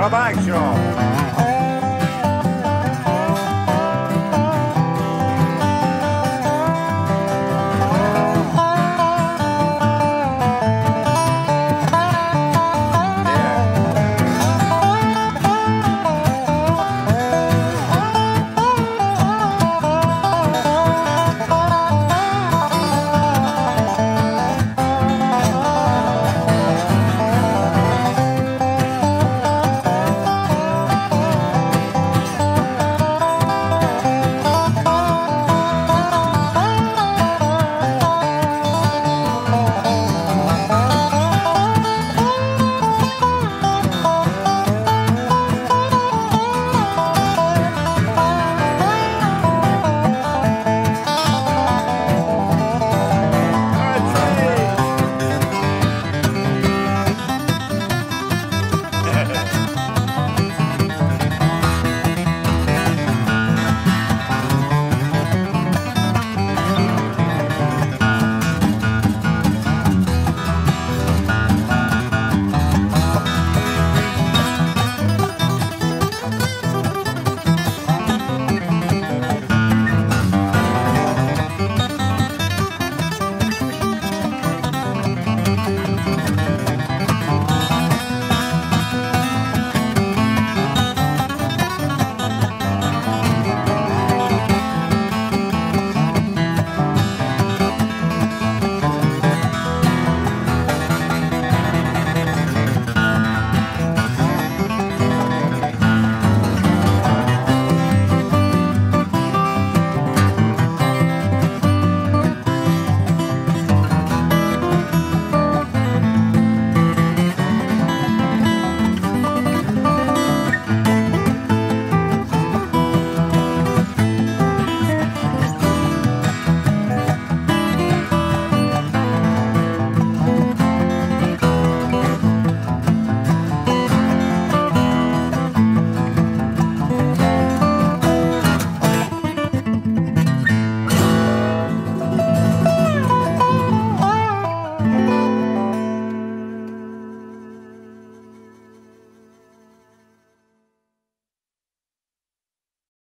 from Aggshaw.